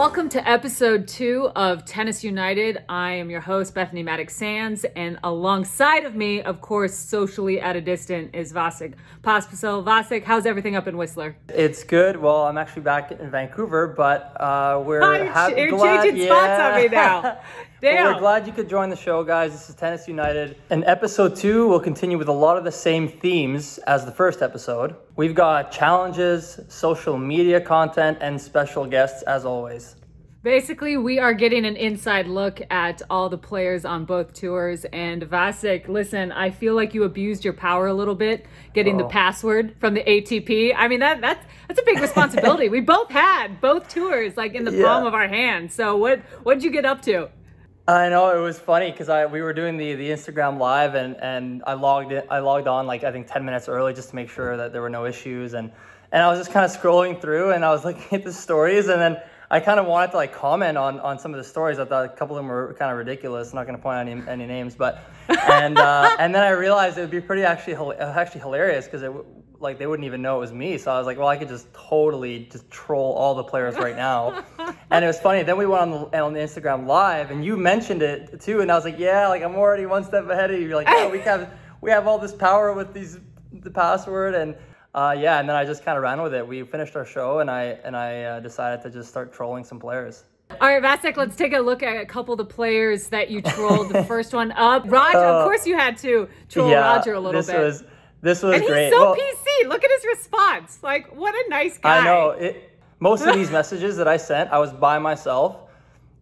Welcome to episode two of Tennis United. I am your host, Bethanie Mattek-Sands, and alongside of me, of course, socially at a distance, is Vasek Pospisil. Vasek, how's everything up in Whistler? It's good. Well, I'm actually back in Vancouver, but uh, we're Oh, you're, hap- you're glad, changing spots on me now. But Damn. we're glad you could join the show, guys. This is Tennis United. And episode two will continue with a lot of the same themes as the first episode. We've got challenges, social media content, and special guests as always. Basically, we are getting an inside look at all the players on both tours. And Vasek, listen, I feel like you abused your power a little bit getting the Oh. password from the ATP. I mean, that that's that's a big responsibility. we both had both tours like in the Yeah. palm of our hands. So what what did you get up to? I know it was funny because I we were doing the the Instagram live and and I logged in, I logged on like I think ten minutes early just to make sure that there were no issues and and I was just kind of scrolling through and I was looking at the stories and then I kind of wanted to like comment on on some of the stories. I thought a couple of them were kind of ridiculous. I'm not going to point out any, any names, but and uh, and then I realized it would be pretty actually actually hilarious because it like they wouldn't even know it was me. So I was like, well, I could just totally just troll all the players right now. and it was funny. Then we went on the, on the Instagram live, and you mentioned it too, and I was like, yeah, like I'm already one step ahead of you. You're like, yeah, we have we have all this power with these the password and. Uh, yeah, and then I just kind of ran with it. We finished our show, and I and I uh, decided to just start trolling some players. All right, Vasek, let's take a look at a couple of the players that you trolled. the first one up, Roger. of Uh, course, you had to troll yeah, Roger a little this bit. was this was and he's great. so Well, PC. Look at his response. Like, what a nice guy. I know it. Most of these messages that I sent, I was by myself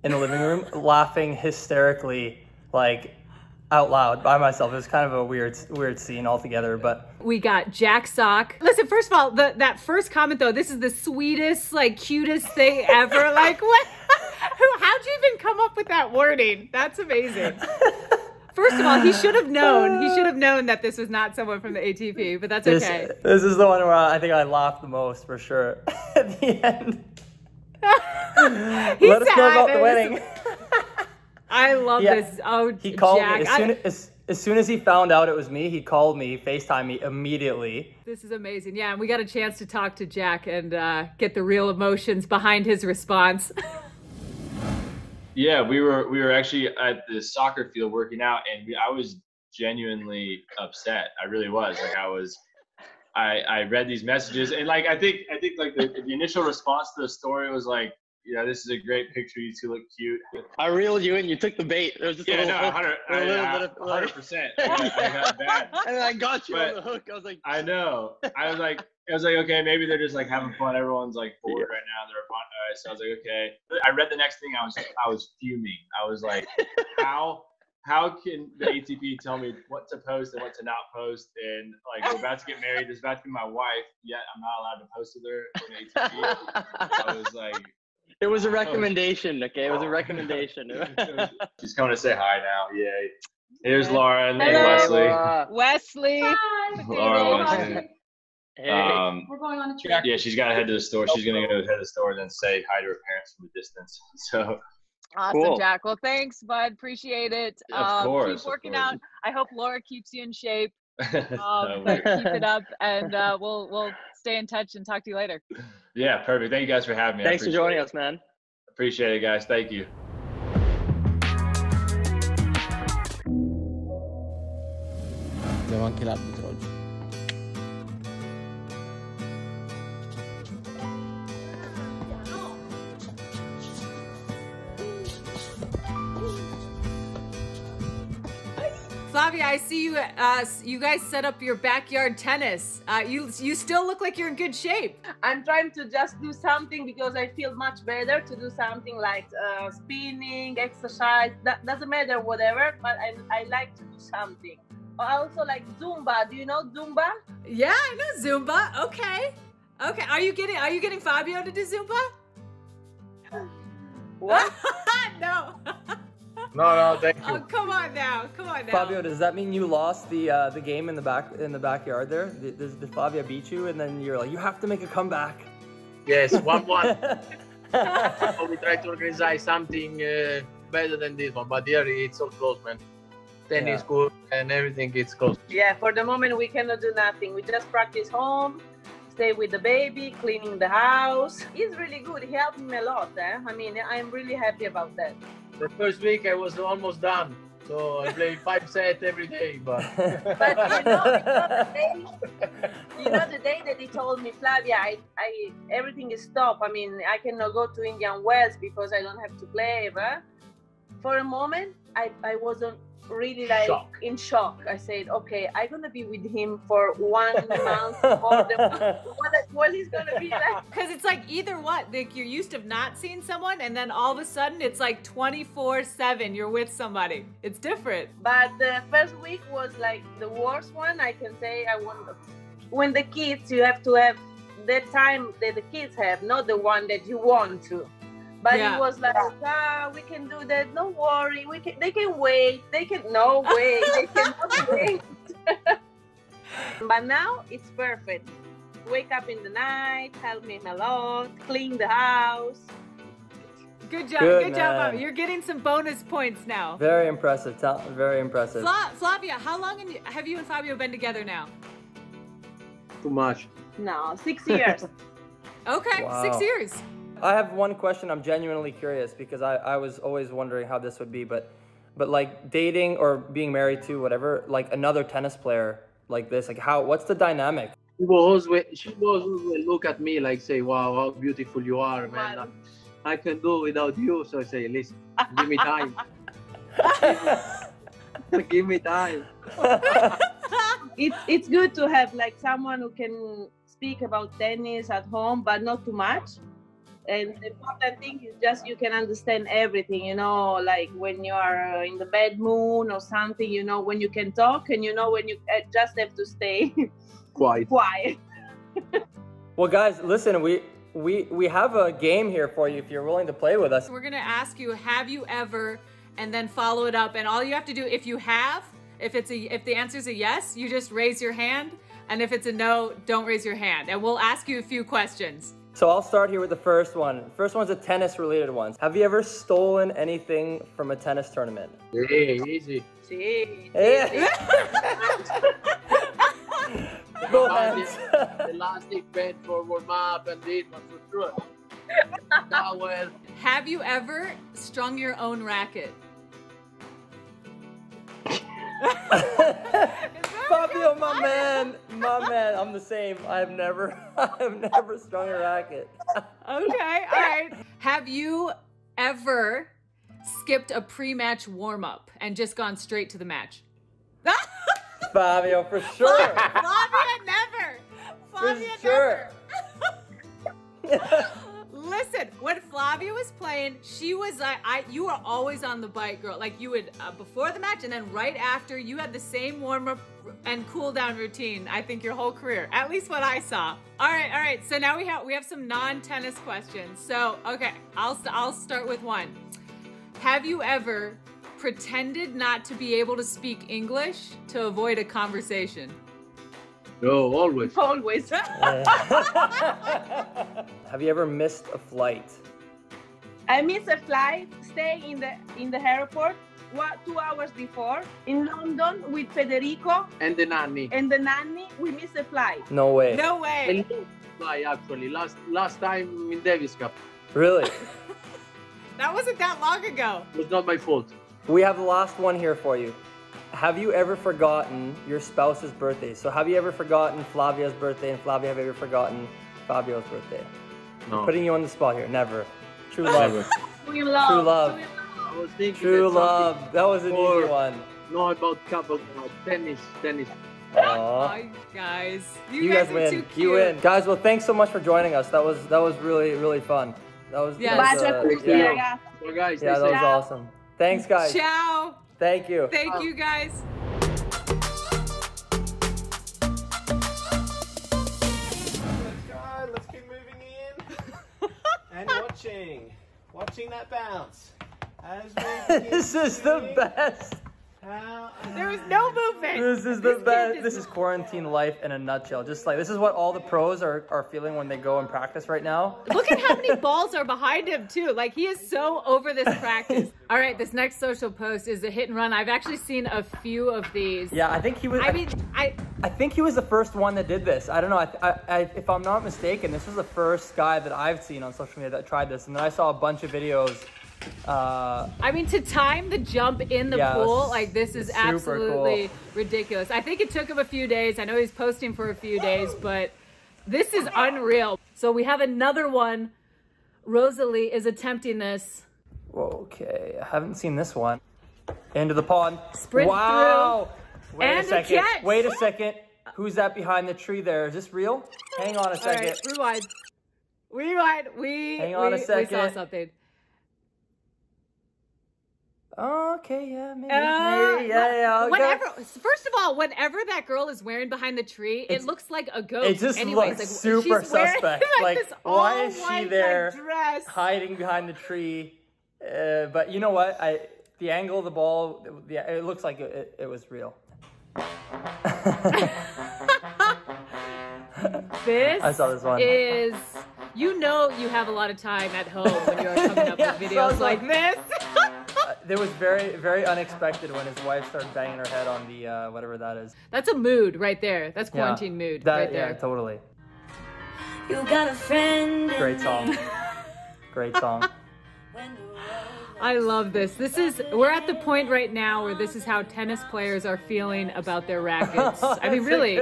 in the living room, laughing hysterically, like out loud by myself. It was kind of a weird, weird scene altogether. But We got Jack Sock. Listen, first of all, the, that first comment though, this is the sweetest, like cutest thing ever. like, what? Who? How'd you even come up with that wording? That's amazing. First of all, he should have known. He should have known that this was not someone from the ATP, but that's this, okay. this is the one where I think I laughed the most for sure. At the end, let us know about the wedding. I love Yeah, this. Oh, He called Jack. me as I- soon as, as soon as he found out it was me. He called me, Facetime me immediately. This is amazing. Yeah, and we got a chance to talk to Jack and uh, get the real emotions behind his response. Yeah, we were we were actually at the soccer field working out, and we, I was genuinely upset. I really was. Like I was, I I read these messages, and like I think I think like the, the initial response to the story was like, yeah, this is a great picture. You two look cute. I reeled you in. You took the bait. There was just Yeah, a no, little, hundred, a little bit of like, hundred percent. I got bad. and then I got you on the hook. I was like, I know. I was like, I was like, okay, maybe they're just like having fun. Everyone's like bored right now. They're fun. All right, so I was like, okay. I read the next thing. I was, I was fuming. I was like, how, how can the ATP tell me what to post and what to not post? And like, we're about to get married. This is about to be my wife. Yet I'm not allowed to post with her on ATP. I was like, it was a recommendation. Okay, it was a recommendation. she's coming to say hi now. Yay. Here's Lauren and Hello. Wesley. Uh, Wesley. Laura Wesley. hey, Um, We're going on a trip. Yeah, she's got to head to the store. She's gonna go head to the store and then say hi to her parents from a distance. So Awesome, Cool. Jack. Well, thanks, bud. Appreciate it. Of um, course, keep working out. I hope Laura keeps you in shape. No, Um, but keep it up, and uh, we'll we'll stay in touch and talk to you later. yeah, perfect. Thank you guys for having me. Thanks for joining it. us, man. Appreciate it, guys. Thank you. Abbiamo anche Flavia, I see you. Uh, you guys set up your backyard tennis. Uh, you you still look like you're in good shape. I'm trying to just do something because I feel much better to do something like uh, spinning, exercise. That doesn't matter, whatever. But I, I like to do something. I also like Zumba. Do you know Zumba? Yeah, I know Zumba. Okay, okay. Are you getting Are you getting Fabio to do Zumba? What? no. No, no, thank Oh, you. come on now. Come on now. Fabio, does that mean you lost the uh, the game in the back in the backyard there? Did, did, did Fabio beat you, and then you're like, you have to make a comeback? Yes, one one. So we try to organize something uh, better than this one, but here it's all close, man. Tennis Yeah. school and everything is close. Yeah. For the moment, we cannot do nothing. We just practice home, stay with the baby, cleaning the house. He's really good. He helped me a lot. Eh? I mean, I'm really happy about that. The first week I was almost done. So I play five sets every day, but But you know, you know the day, you know the day that he told me, Flavia, I, I, everything is stopped. I mean, I cannot go to Indian Wells because I don't have to play. But for a moment, I, I wasn't really like Shock. in shock. I said, okay, I'm gonna be with him for one month more than what, what is gonna be like. Because it's like either what, like you're used to not seeing someone, and then all of a sudden it's like 24 7, you're with somebody. It's different. But the first week was like the worst one. I can say I want when the kids you have to have the time that the kids have, not the one that you want to. But Yeah. it was like, ah, we can do that. Don't worry. We can. They can wait. They can. No way. They cannot wait. but now it's perfect. Wake up in the night, help me a lot, clean the house. Good job. Good Good, job, man. You're getting some bonus points now. Very impressive. Very impressive. Fla- Flavia, how long have you and Fabio been together now? too much. No, six years. Okay, six years. I have one question. I'm genuinely curious because I, I was always wondering how this would be, but but like dating or being married to whatever, like another tennis player like this, like how what's the dynamic? She was always, she was always look at me like say, "Wow, how beautiful you are, man! Wow. I can do without you." So I say, "Listen, give me time. give me time." it's it's good to have like someone who can speak about tennis at home but not too much and the important thing is just you can understand everything you know like when you are uh, in the bad mood or something you know when you can talk and you know when you uh, just have to stay Quite. quiet well, guys, listen, we we we have a game here for you if you're willing to play with us. We're gonna ask you, have you ever, and then follow it up. And all you have to do, if you have, if it's a, if the answer is a yes, you just raise your hand, and if it's a no, don't raise your hand. And we'll ask you a few questions. So I'll start here with the first one. First one's a tennis related one. Have you ever stolen anything from a tennis tournament? Hey, easy. See, Yeah. Both But hands. the elastic band for warm up and this one for sure. Towel. Have you ever strung your own racket? Fabio, my man, my man. I'm the same. I've never, I've never strung a racket. Okay, all right. Have you ever skipped a pre-match warm-up and just gone straight to the match? Fabio, for sure. Fabio, never. Flavia sure. never. Listen, when Flavia was playing, she was like, I, you were always on the bike, girl. Like you would uh, before the match and then right after, you had the same warm up and cool down routine. I think your whole career, at least what I saw. All right, all right. So now we have we have some non tennis questions. So okay, I'll I'll start with one. Have you ever pretended not to be able to speak English to avoid a conversation? No, always. always Have you ever missed a flight? i miss a flight stay in the in the airport what two hours before in london with federico And the nanny. and the nanny we miss a flight No way. No way. And fly actually. Last last time in Davis Cup. Really? That wasn't that long ago. It was not my fault. We have the last one here for you. Have you ever forgotten your spouse's birthday? So have you ever forgotten Flavia's birthday and Flavia have you ever forgotten Fabio's birthday? No. Putting you on the spot here. Never. True love. we love True love. I was thinking True that love. That was an more- easy one. No, about couple, about tennis, tennis. Aw. Oh, guys. You, You guys, guys are win. too You cute. win. Guys, well thanks so much for joining us. That was that was really, really fun. That was, Yes. that was, uh, tutti, yeah, ragazzi. So guys, yeah, that was awesome. Thanks guys. Ciao. Thank you. Thank you, guys. God, let's keep moving in and watching. Watching that bounce. As we This is the swinging, best. There was uh, no movement. This is the best. This is quarantine life in a nutshell. Just like this is what all the pros are, are feeling when they go and practice right now. Look at how many balls are behind him too. Like he is so over this practice. All right, this next social post is a hit and run. I've actually seen a few of these. Yeah, I think he was. I mean, I I think he was the first one that did this. I don't know. I, I, I, if I'm not mistaken, this was the first guy that I've seen on social media that tried this. And then I saw a bunch of videos. Uh, I mean to time the jump in the Yeah, pool, like this is absolutely ridiculous. I think it took him a few days. I know he's posting for a few days, but this is unreal. So we have another one. Rosalie is attempting this. okay, I haven't seen this one. Into the pond. Sprint wow. Wait And a a second. catch. Wait a second. Who's that behind the tree there? Is this real? Hang on a second. right, rewind. Rewind. We Hang on a second. we saw something. Okay, yeah, maybe. Uh, maybe. Yeah, yeah. I'll go. whenever, first of all, whenever that girl is wearing behind the tree, it looks like a ghost. It just Anyways, looks like, super she's wearing, suspect. like, Like, why is she there dress. hiding behind the tree? Uh, but you know what? I the angle of the ball, yeah, it looks like it, it, was real. This I saw this one. is, you know, you have a lot of time at home when you're coming up Yeah, with videos it's like this. It was very, very unexpected when his wife started banging her head on the uh, whatever that is. That's a mood right there. That's Yeah. quarantine mood That, right Yeah, there. totally. You got a friend. Great song. Great song. I love this. This is we're at the point right now where this is how tennis players are feeling about their rackets. I mean, really,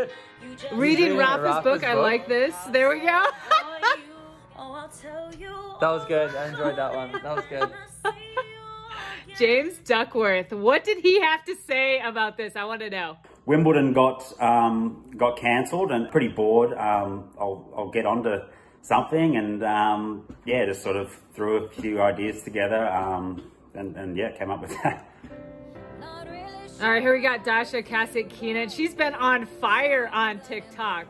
reading reading Rafa's Rafa's book, I like this. There we go. That was good. I enjoyed that one. That was good. James Duckworth, what did he have to say about this? I want to know. Wimbledon got um, got cancelled and pretty bored. Um, I'll, I'll get onto something and um, yeah, just sort of threw a few ideas together um, and, and yeah, came up with that. All right, here we got Dasha Kasatkina. She's been on fire on TikTok,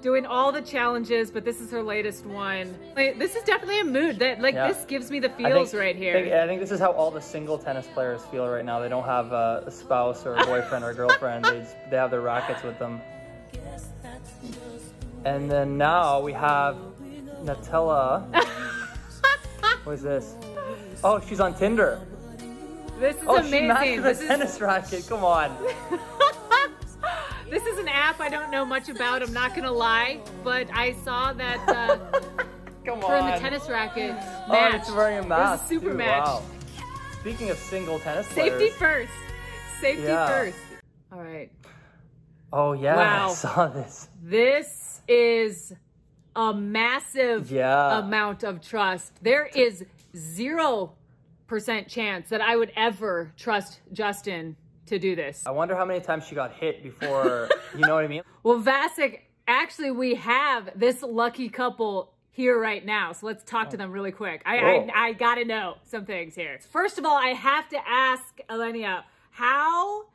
doing all the challenges, but this is her latest one. Like, this is definitely a mood that, like, Yeah. this gives me the feels think- right I here. think, I think this is how all the single tennis players feel right now. They don't have a, a spouse or a boyfriend or a girlfriend. They, just, they have their rackets with them. And then now we have Nutella. what is this? Oh, she's on Tinder. This is oh, she amazing. matched This the is, tennis racket. Come on. this is an app I don't know much about, I'm not gonna lie, but I saw that uh, Come her and the tennis racket Oh, it's wearing a It was a super too. match. Wow. Speaking of single tennis players. Safety first. Safety Yeah. first. All right. Oh yeah, Wow. I saw this. This is a massive Yeah. amount of trust. There is zero percent chance that I would ever trust Justin to do this. I wonder how many times she got hit before. you know what I mean? Well, Vasek, actually, we have this lucky couple here right now. So let's talk to them really quick. I, I, I gotta know some things here. First of all, I have to ask Elenia, how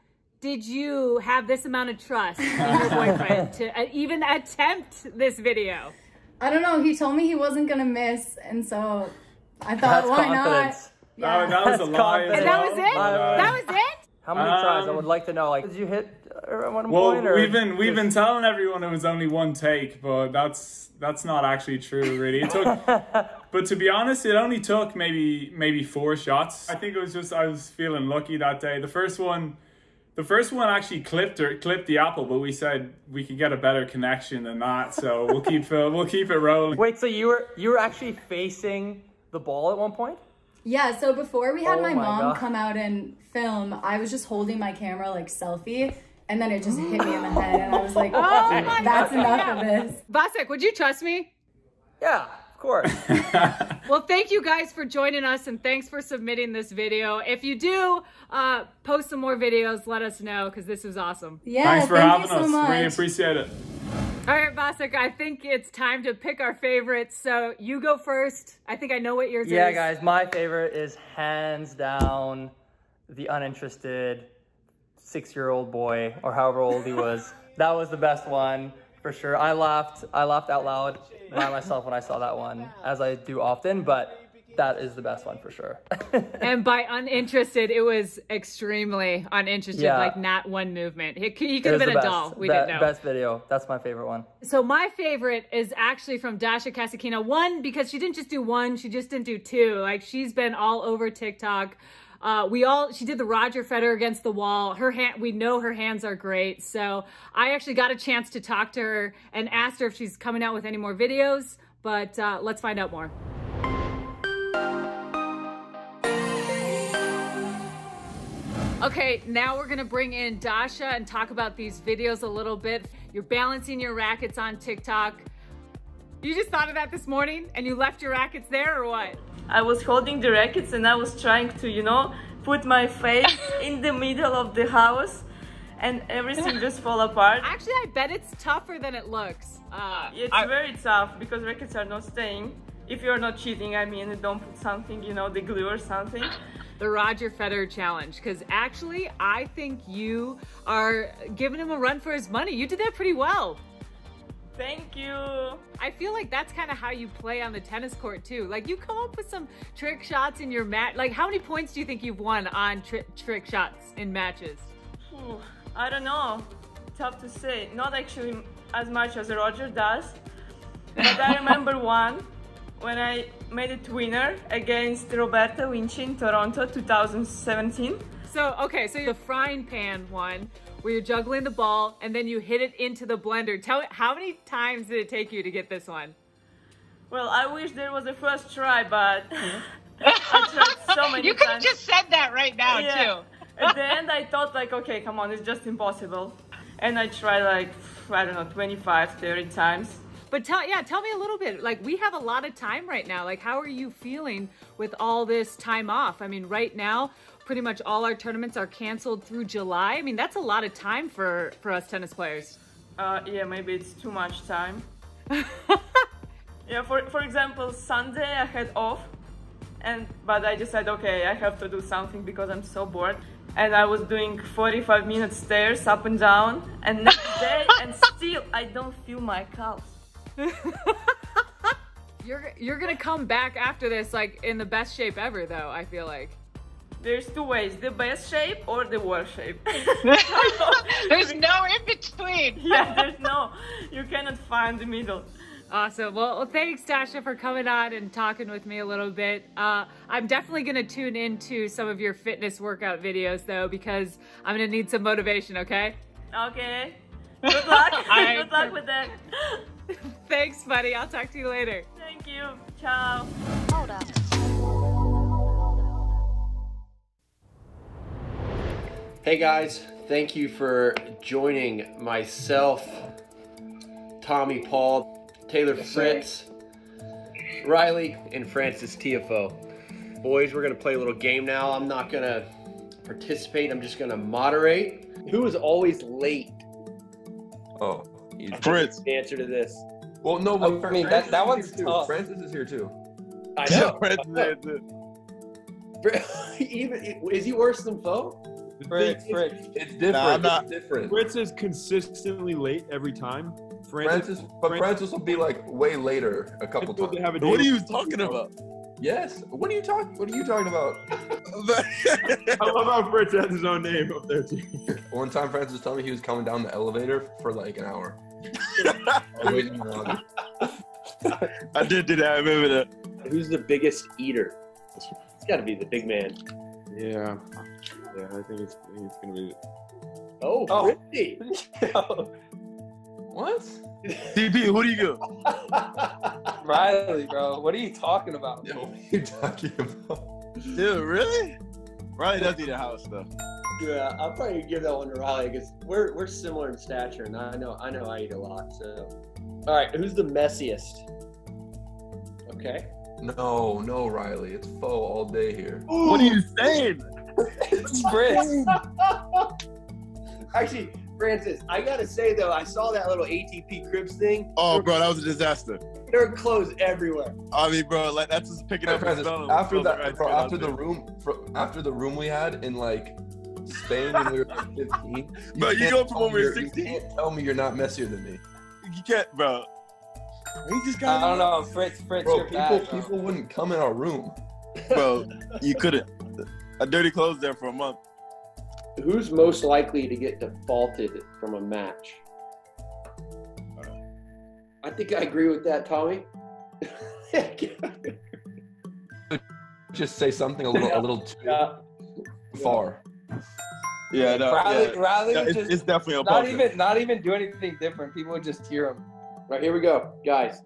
did you have this amount of trust in your boyfriend to uh, even attempt this video? I don't know. He told me he wasn't gonna miss, and so I thought, That's why confidence. not? That, that was a That's lie. as confident. And that was it? That was it? How many tries? I Um, would like to know. Like, did you hit at one Well, point? Or we've been we've been telling everyone it was only one take, but that's that's not actually true, really. It took, but to be honest, it only took maybe maybe four shots. I think it was just I was feeling lucky that day. The first one, the first one actually clipped or clipped the apple, but we said we could get a better connection than that, so we'll keep uh, we'll keep it rolling. Wait, so you were you were actually facing the ball at one point? Yeah. So before we had Oh my, my mom God. come out and film, I was just holding my camera like selfie, and then it just hit me in the head, and I was like, Oh my "That's God. enough of this." Vasek, would you trust me? Yeah, of course. Well, thank you guys for joining us and thanks for submitting this video. If you do uh, post some more videos, let us know because this was awesome. Yeah. Thanks for thank having you so us. much. Really appreciate it. All right, Vasek, I think it's time to pick our favorites. So you go first. I think I know what yours yeah, is. Yeah, guys, my favorite is hands down the uninterested six-year-old boy or however old he was. that was the best one for sure. I laughed. I laughed out loud by myself when I saw that one, as I do often. But that is the best one for sure. and by uninterested, it was extremely uninterested, Yeah. like not one movement. He, he could have been a best, doll. We be- didn't know. Best video. That's my favorite one. So my favorite is actually from Dasha Kasatkina. One, because she didn't just do one, she just didn't do two. Like she's been all over TikTok. Uh, we all, she did the Roger Federer against the wall. Her hand, we know her hands are great. So I actually got a chance to talk to her and asked her if she's coming out with any more videos, but uh, let's find out more. Okay, now we're gonna bring in Dasha and talk about these videos a little bit. You're balancing your rackets on TikTok. You just thought of that this morning and you left your rackets there or what? I was holding the rackets and I was trying to, you know, put my face in the middle of the house and everything just fall apart. Actually, I bet it's tougher than it looks. Uh, It's very tough because rackets are not staying. If you're not cheating, I mean, don't put something, you know, the glue or something. The Roger Federer challenge, because actually, I think you are giving him a run for his money. You did that pretty well. Thank you. I feel like that's kind of how you play on the tennis court too. Like you come up with some trick shots in your match. Like how many points do you think you've won on tri- trick shots in matches? Phew, I don't know. Tough to say. Not actually as much as Roger does. But I remember one when I made it winner against Roberta Vinci in Toronto 2017. So okay, so the frying pan one where you're juggling the ball and then you hit it into the blender. Tell me how many times did it take you to get this one? Well, I wish there was a first try, but hmm. I tried so many times. You could have just said that right now, Yeah. too. At the end, I thought like, okay, come on, it's just impossible. And I tried like, I don't know, 25, 30 times. But tell yeah, tell me a little bit. Like we have a lot of time right now. Like how are you feeling with all this time off? I mean, right now, pretty much all our tournaments are canceled through July. I mean, that's a lot of time for for us tennis players. Uh, yeah, maybe it's too much time. yeah, for, for example, Sunday I had off, and but I decided, okay, I have to do something because I'm so bored. And I was doing 45 minute stairs up and down, and next day, and still I don't feel my calves. You're you're gonna come back after this like in the best shape ever, though. I feel like. There's two ways: the best shape or the worst shape. There's no in between. yeah, there's no. You cannot find the middle. Awesome. Well, well, thanks, Dasha, for coming on and talking with me a little bit. Uh, I'm definitely going to tune into some of your fitness workout videos, though, because I'm going to need some motivation, okay? Okay. Good luck. I- Good luck with that. Thanks, buddy. I'll talk to you later. Thank you. Ciao. Hold up. Hey guys, thank you for joining myself, Tommy Paul, Taylor Fritz, Reilly, and Frances Tiafoe. Boys, we're gonna play a little game now. I'm not gonna participate, I'm just gonna moderate. Who is always late? Oh, Fritz. The answer to this. Well, no, but oh, I mean, that- that Frances one's is here too. tough. Frances is here too. I know. Even is he worse than Foe? Fritz, Fritz. It's different. Nah, I'm not. It's different. Fritz is consistently late every time. Frances, but Frances will be like way later a couple Frances times. have a What are you talking about? Yes. What are you talking? What are you talking about? I love how Fritz has his own name up there too. One time, Frances told me he was coming down the elevator for like an hour. I was waiting around. I did do that. I remember that. Who's the biggest eater? It's got to be the big man. Yeah. Yeah, I think it's he's gonna be. Oh, Oh. Fritzy. what? DP, who do you go? Reilly, bro, what are you talking about? Yo, what are you talking about? Dude, really? Reilly does eat a house though. Yeah, I'll probably give that one to Reilly because we're we're similar in stature, and I know I know I eat a lot. So, all right, who's the messiest? Okay. No, no, Reilly. It's Foe all day here. What are you saying? it's Fritz. Actually, Frances, I gotta say though, I saw that little ATP Cribs thing. Oh, bro, that was a disaster. There are clothes everywhere. I mean, bro, like that's just picking Hey, up Frances, his after that, right bro, after the there. room, fro- after the room we had in like Spain when we were like 15. Bro, you can't go from when we were me you're- 16? You can't tell me you're not messier than me. You can't, bro. He just got. I don't know, Fritz. Fritz, Bro, you're people, bad. bro. people wouldn't come in our room. Bro, you couldn't. A dirty clothes there for a month. Who's most likely to get defaulted from a match? I think I agree with that, Tommy. Just say something a little, a little too Yeah. far. Yeah, no, Reilly, yeah. Reilly Yeah, would it's, just it's definitely a not pumpkin. even not even do anything different. People would just hear them. Right, here we go, guys.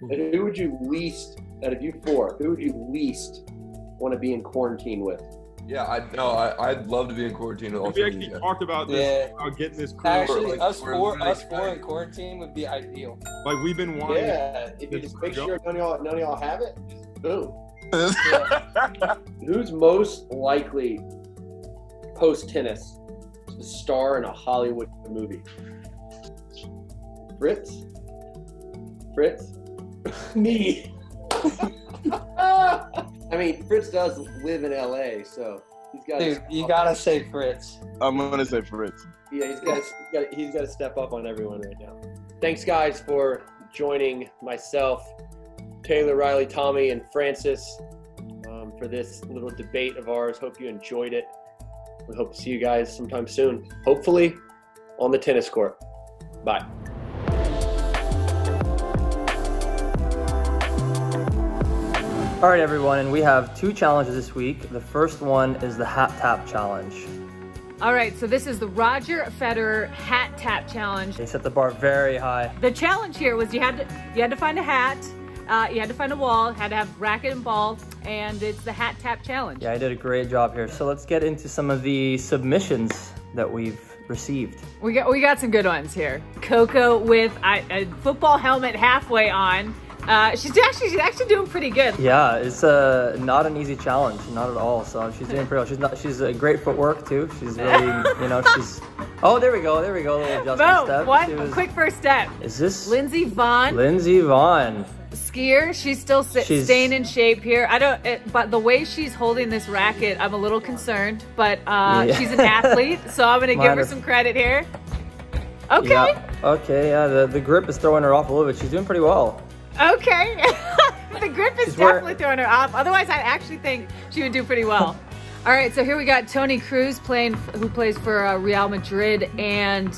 Hmm. And who would you least, out of you four, who would you least want to be in quarantine with? Yeah, I no, I, I'd love to be in quarantine with all We three of actually you guys. talked about this, Yeah. about getting this crew. Actually, like, us we're four, literally us four in quarantine would be ideal. like we've been wanting. Yeah, if you just make crew sure none of y'all, none of y'all have it, boom. Who's most likely post tennis to star in a Hollywood movie? Fritz? Fritz? Me. I mean, Fritz does live in LA, so he's got. Dude, you gotta say Fritz. I'm gonna say Fritz. Yeah, he's got. He's got. He's got to step up on everyone right now. Thanks, guys, for joining myself, Taylor, Reilly, Tommy, and Frances um, for this little debate of ours. Hope you enjoyed it. We hope to see you guys sometime soon. Hopefully, on the tennis court. Bye. All right, everyone, and we have two challenges this week. The first one is the hat tap challenge. All right, so this is the Roger Federer hat tap challenge. They set the bar very high. The challenge here was you had to you had to find a hat, uh, you had to find a wall, had to have racket and ball, and it's the hat tap challenge. Yeah, I did a great job here. So let's get into some of the submissions that we've received. We got we got some good ones here. Coco with a, a football helmet halfway on. Uh, she's actually she's actually doing pretty good. Yeah, it's uh, not an easy challenge, not at all. So she's doing pretty well. She's not. She's a great footwork too. She's really, you know, she's. Oh, there we go. There we go. Little adjustment Boom! step. One was- quick first step. Is this Lindsey Vonn, Lindsey Vonn? skier. She's still She's- staying in shape here. I don't, it, but the way she's holding this racket, I'm a little concerned. But uh, Yeah. she's an athlete, so I'm gonna give her some credit here. Okay. Yeah. Okay. Yeah. The the grip is throwing her off a little bit. She's doing pretty well. Okay. the grip is She's wearing- definitely throwing her off. Otherwise, I actually think she would do pretty well. All right, so here we got Toni Kroos playing, who plays for uh, Real Madrid, and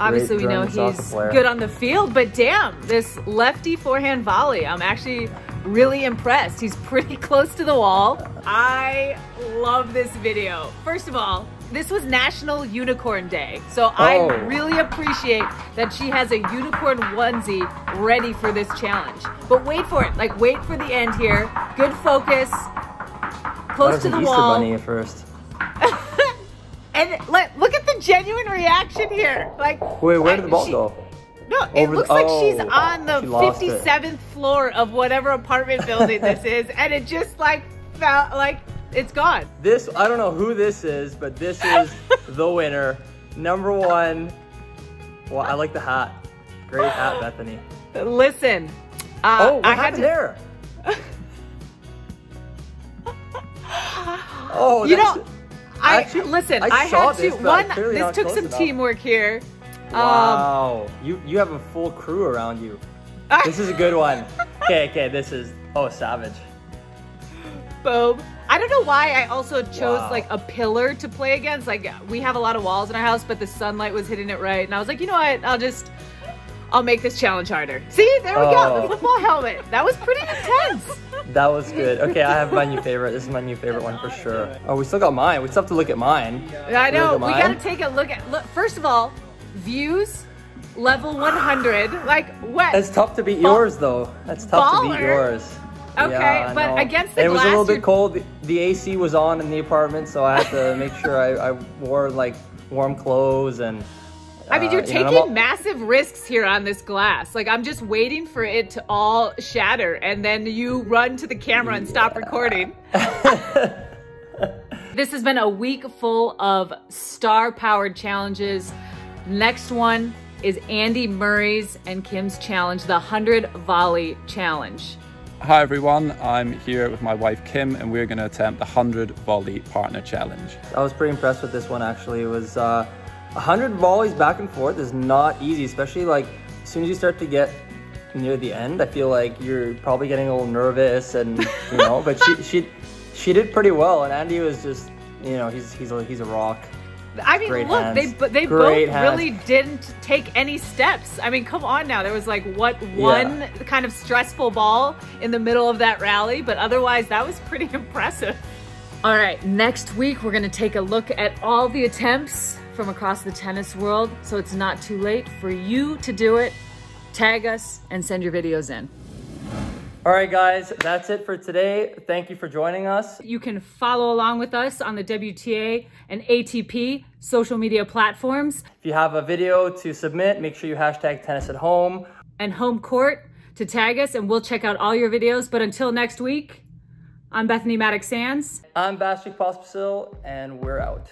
obviously we know he's good on the field. But damn, this lefty forehand volley, I'm actually really impressed. He's pretty close to the wall. I love this video. First of all. This was National Unicorn Day, so I Oh. really appreciate that she has a unicorn onesie ready for this challenge. But wait for it, like wait for the end here. Good focus, close to the Easter wall. bunny at first. And let, look at the genuine reaction here. Like, Wait, where I- did the ball she- go? No, it Over the- looks like she's oh, on the she lost it. 57th floor of whatever apartment building this is, and it just like felt like it's gone. This I don't know who this is, but this is the winner. Number one. Well, I like the hat. Great hat, Bethanie. Listen. Uh, oh, what I had happened to- there? Oh, you know, I actually, listen. I I, had to. this, but one, this took some enough. teamwork here. Um, Wow, you you have a full crew around you. This is a good one. Okay, okay, this is oh savage. boom. I don't know why I also chose Wow. like a pillar to play against. Like we have a lot of walls in our house, but the sunlight was hitting it right, and I was like, you know what? I'll just. I'll make this challenge harder. See, there we go. Oh. The football helmet. That was pretty intense. That was good. Okay, I have my new favorite. This is my new favorite one for sure. Oh, we still got mine. We still have to look at mine. I know. We got to take a look at. Look, first of all, views level 100. Like what? It's tough to beat yours though. That's tough to beat yours. Okay, Yeah, but know. against the And it was a little bit cold. The, the AC was on in the apartment, so I had to make sure I, I wore like warm clothes and. I mean, uh, you're you know, taking I'm all- massive risks here on this glass. Like, I'm just waiting for it to all shatter, and then you run to the camera and stop recording. this has been a week full of star powered challenges. Next one is Andy Murray's and Kim's challenge, the 100 volley challenge. Hi everyone, I'm here with my wife Kim and we're going to attempt the 100 volley partner challenge. I was pretty impressed with this one actually. It was uh, 100 volleys back and forth is not easy, especially like as soon as you start to get near the end. I feel like you're probably getting a little nervous and you know, but she she she did pretty well. And Andy was just you know he's he's a, he's a rock. I mean, Great look, hands. they but they Great both hands. really didn't take any steps. I mean, come on now. There was like what one kind of stressful ball in the middle of that rally, but otherwise that was pretty impressive. All right, next week we're going to take a look at all the attempts from across the tennis world, so it's not too late for you to do it. Tag us and send your videos in. All right, guys, that's it for today. Thank you for joining us. You can follow along with us on the WTA and ATP social media platforms If you have a video to submit, make sure you hashtag tennis at home. and home court to tag us, and we'll check out all your videos. But until next week, I'm Bethanie Mattek-Sands. I'm Vasek Pospisil, and we're out.